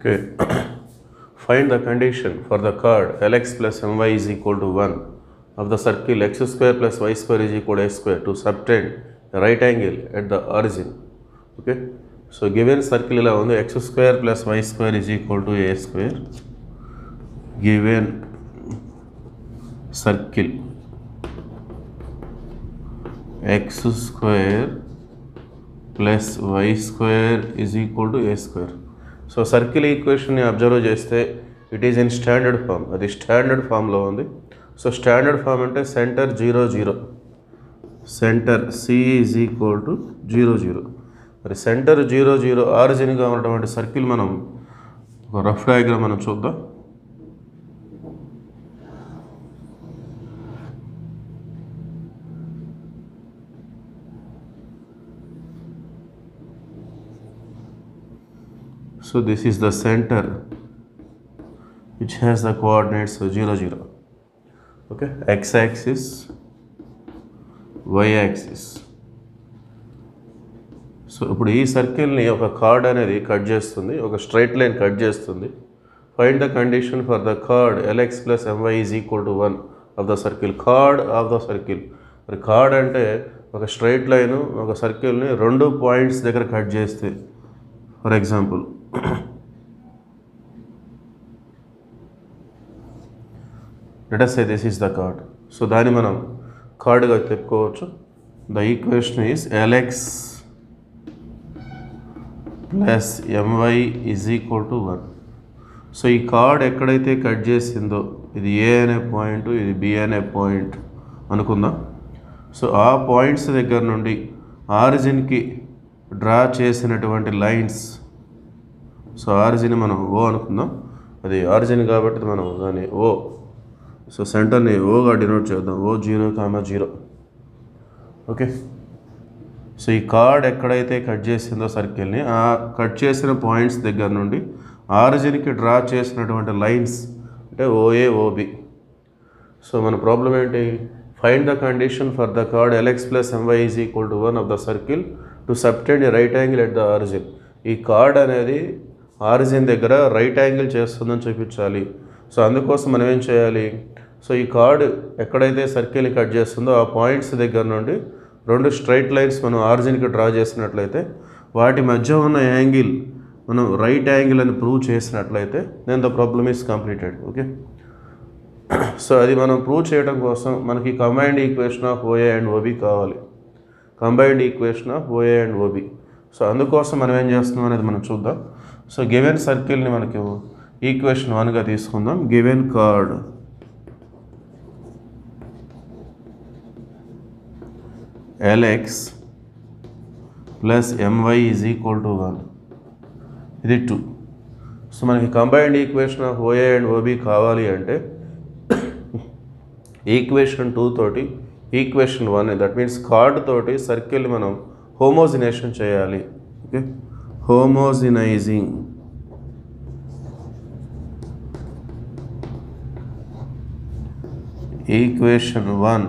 Okay. Find the condition for the curve Lx plus My is equal to 1 of the circle x square plus y square is equal to x square to subtend the right angle at the origin. Okay. So, given circle illa x square plus y square is equal to a square given circle x square plus y square is equal to a square. So circle ఈక్వేషన్ని observe చేస్తే it is in standard form. అది standard ఫామ్లో ఉంది. So standard form అంటే centre zero zero. Centre C is equal to zero zero. మరి centre zero zero ఆరిజిన్గా ఉన్నటువంటి circle మనం ఒక రఫ్ డయాగ్రామ్ మనం చూద్దాం. So this is the center which has the coordinates 0 0. Okay, x axis, y axis. So ఇప్పుడు ఈ సర్కిల్ని ఒక కార్డ్ అనేది కట్ చేస్తుంది ఒక స్ట్రైట్ లైన్ కట్ చేస్తుంది. Find the condition for the chord L X plus M Y is equal to one of the circle chord of the circle మరి chord అంటే ఒక స్ట్రైట్ లైన్ ఒక సర్కిల్ని రెండు పాయింట్స్ దగ్గర కట్ చేస్తే for example let us say this is the so దాన్ని మనం కార్డుగా చెప్పుకోవచ్చు. The equation is L X plus M Y is equal to one so ఈ కార్డ్ ఎక్కడైతే కట్ చేసిందో ఇది ఏ అనే పాయింట్ ఇది బి అనే పాయింట్ అనుకుందాం. సో ఆ పాయింట్స్ దగ్గర నుండి ఆరిజిన్కి డ్రా చేసినటువంటి లైన్స్ సో ఆరిజిన్ మనం ఓ అనుకుందాం. అది ఆరిజిన్ కాబట్టి మనం దాన్ని ఓ సో సెంటర్ని ఓగా డినోట్ చేద్దాం. O zero comma zero. Okay. So ఈ కార్డ్ ఎక్కడైతే కట్ చేసిందో సర్కిల్ని ఆ కట్ చేసిన పాయింట్స్ దగ్గర నుండి ఆరిజిన్కి డ్రా చేసినటువంటి లైన్స్ అంటే O A O B so మన ప్రాబ్లం ఏంటి? Find the condition for the chord L X plus M Y is equal to one of the circle to subtend right angle at the origin. ఈ chord అనేది origin దగ్గర right angle చేస్తుందని చూపించాలి. So అందుకోసం మనం ఏం చేయాలి? సో ఈ కార్డ్ ఎక్కడైతే సర్కిల్ కట్ చేస్తుందో ఆ పాయింట్స్ దగ్గర నుండి రెండు స్ట్రైట్ లైన్స్ మనం ఆరిజిన్కి డ్రా చేసినట్లయితే వాటి మధ్య ఉన్న యాంగిల్ మనం రైట్ యాంగిల్ అని ప్రూవ్ చేసినట్లయితే then the problem is completed okay so అది మనం ప్రూవ్ చేయడం కోసం మనకి combined equation of O A and O B కావాలి. Combined equation of O A and O B so అందుకోసం మనం ఏం చేస్తున్నాం అనేది మనం చూద్దాం. సో గివెన్ సర్కిల్ని మనకి ఈక్వేషన్ వన్గా తీసుకుందాం. Given chord L X plus M Y is equal to one ఇది టూ సో మనకి combined equation of O A and O B కావాలి అంటే ఈక్వేషన్ టూ తోటి equation one that means chord తోటి circle మనం హోమోజినేషన్ చేయాలి. Okay homogenising equation one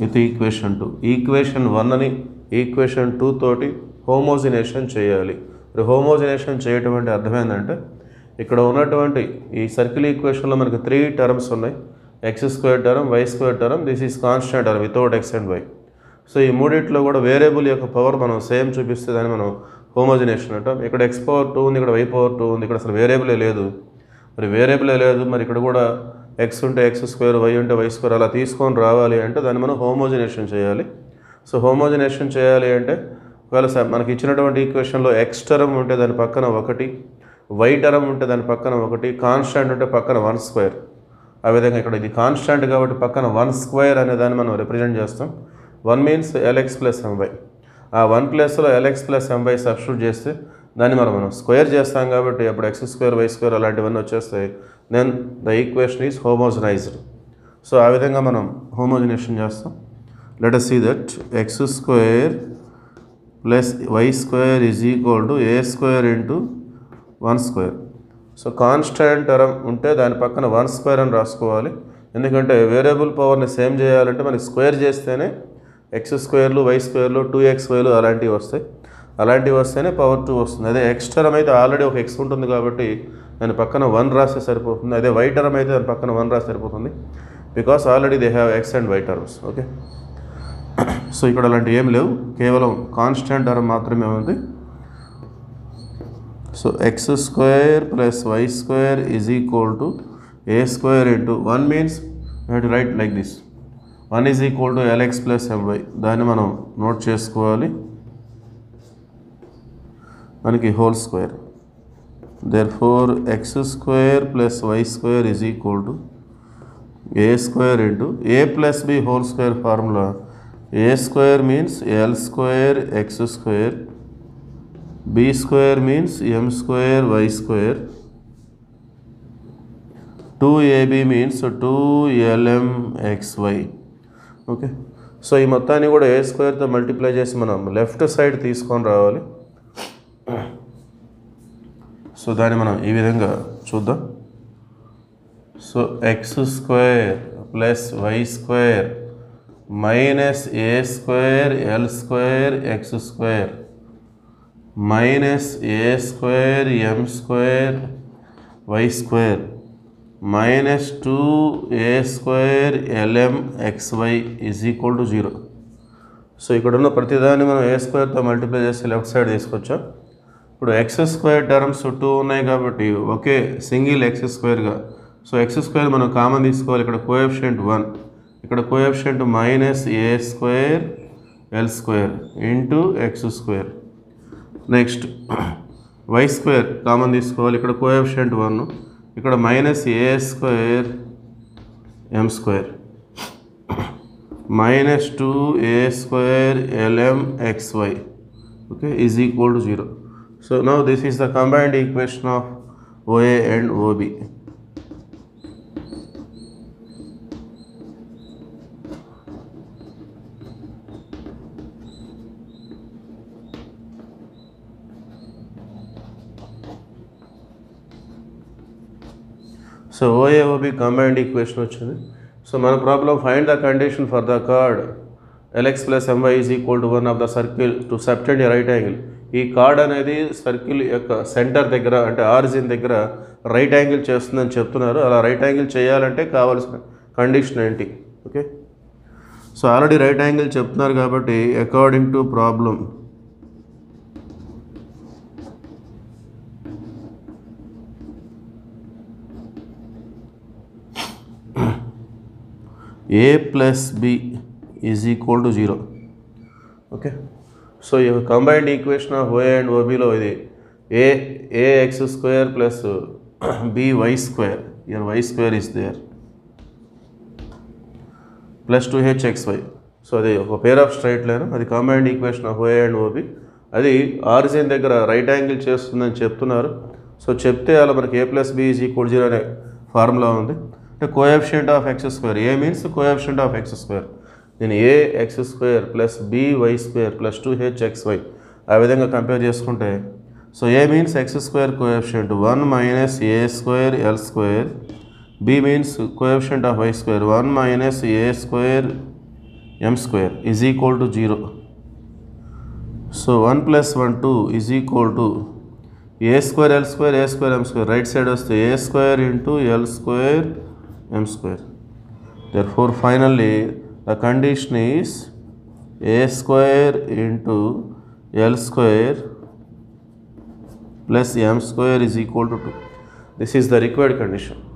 with equation two equation one అని equation two తోటి హోమోజినేషన్ చేయాలి. మరి హోమోజినేషన్ చేయటం అంటే అర్థం ఏంటంటే ఇక్కడ ఉన్నటువంటి ఈ సర్కిల్ ఈక్వేషన్లో మనకి త్రీ టర్మ్స్ ఉన్నాయి. X square term Y square term this is constant term without X and Y so ఈ మూడిట్లో కూడా వేరియబుల్ యొక్క పవర్ మనం సేమ్ చూపిస్తే దాన్ని మనం హోమోజినేషన్ అంటాం. ఇక్కడ ఎక్స్ పవర్ టూ ఉంది ఇక్కడ వై పవర్ టూ ఉంది ఇక్కడ అసలు వేరియబులే లేదు. మరి వేరియబులే లేదు మరి ఇక్కడ కూడా ఎక్స్ ఉంటే ఎక్స్ స్క్వేర్ వై ఉంటే వై స్క్వేర్ అలా తీసుకొని రావాలి అంటే దాన్ని మనం హోమోజినేషన్ చేయాలి. సో హోమోజినేషన్ చేయాలి అంటే ఒకవేళ మనకి ఇచ్చినటువంటి ఈక్వేషన్లో ఎక్స్ టర్మ్ ఉంటే దాని పక్కన ఒకటి వై టర్మ్ ఉంటే దాని పక్కన ఒకటి కాన్స్టాంట్ ఉంటే పక్కన వన్ స్క్వేర్. ఆ విధంగా ఇక్కడ ఇది కాన్స్టాంట్ కాబట్టి పక్కన వన్ స్క్వేర్ అనే దాన్ని మనం రిప్రజెంట్ చేస్తాం. One means L X plus M Y ఆ వన్ ప్లస్లో L X plus M Y substitute చేస్తే దాన్ని మనం మనం స్క్వేర్ చేస్తాం కాబట్టి అప్పుడు ఎక్స్ స్క్వేర్ వై స్క్వేర్ అలాంటివన్నీ వచ్చేస్తాయి. Then the equation is homogenised so ఆ విధంగా మనం హోమోజినేషన్ చేస్తాం. Let us see that X square plus Y square is equal to A square into one square so constant term ఉంటే దాని పక్కన one square అని రాసుకోవాలి. ఎందుకంటే వేరియబుల్ పవర్ని సేమ్ చేయాలంటే మనకి స్క్వేర్ చేస్తేనే ఎక్స్ స్క్వేర్లు వై స్క్వేర్లు టూ ఎక్స్ వైలు అలాంటివి వస్తాయి. అలాంటివి వస్తేనే పవర్ టూ వస్తుంది. అదే ఎక్స్ టర్మ్ అయితే ఆల్రెడీ ఒక ఎక్స్ ఉంటుంది కాబట్టి దాని పక్కన వన్ రాస్తే సరిపోతుంది. అదే వై టర్మ్ అయితే దాని పక్కన వన్ రాస్తే సరిపోతుంది. Because already they have X and Y terms okay so ఇక్కడ అలాంటివి ఏం లేవు. కేవలం కాన్స్టెంట్ టర్మ్ మాత్రమే ఉంది. So X square plus Y square is equal to A square into one means to write like this one is equal to L X plus M Y దాన్ని మనం note చేసుకోవాలి. మనకి whole square therefore X square plus Y square is equal to A square into A plus B whole square formula A square means L square X square B square means M square Y square two A B means two L M X Y okay? So ఈ మొత్తాన్ని కూడా ఏ స్క్వేర్తో multiply చేసి మనం left side తీసుకొని రావాలి. So దాన్ని మనం ఈ విధంగా చూద్దాం. So x square plus y square minus a square l square x square minus a square m square y square minus two a square l m x y is equal to zero so ఇక్కడ ఉన్న ప్రతిదాన్ని మనం ఏ స్క్వేర్తో multiply చేసి left side తీసుకొచ్చాం? ఇప్పుడు x square terms two ఉన్నాయి కాబట్టి ఒకే సింగిల్ ఎక్స్ స్క్వేర్గా సో ఎక్స్ స్క్వేర్ మనం కామన్ తీసుకోవాలి. ఇక్కడ కోఎఫిషియంట్ వన్ ఇక్కడ coefficient minus a square l square into x square next y square common తీసుకోవాలి. ఇక్కడ కోఎఫిషియంట్ వన్ ఇక్కడ minus a square m square minus two a square l m x y okay is equal to 0 so now this is the combined equation of oa and so OA OB combined equation వచ్చింది. So మన problem find the condition for the chord l x plus m y is equal to one of the circle to subtend right angle ఈ chord అనేది circle యొక్క centre దగ్గర అంటే origin దగ్గర right angle చేస్తుందని చెప్తున్నారు. అలా రైట్ యాంగిల్ చేయాలంటే కావాల్సిన కండిషన్ ఏంటి? Okay so already right angle చెప్తున్నారు కాబట్టి according to problem a plus b is equal to zero okay so ఈ combined equation of OA and ఓబీలో ఇది. A a x square plus b y square year y square is there plus two h x y so అది ఒక pair of straight line అది combined equation of OA and OB అది origin దగ్గర right angle చేస్తుందని చెప్తున్నారు. So చెప్తే అలా మనకి a plus b is equal zero అనే ఫార్ములా ఉంది. అంటే coefficient of x square a means coefficient of x square నేను a x square plus b y square plus two h x y ఆ విధంగా కంపేర్ చేసుకుంటే so a means x square coefficient one minus a square l square b means coefficient of y square one minus a square m square is equal to zero so one plus one two is equal to a square l square a square m square right side వస్తే a square into l square m square. Therefore, finally, the condition is a square into l square plus m square is equal to 2. This is the required condition.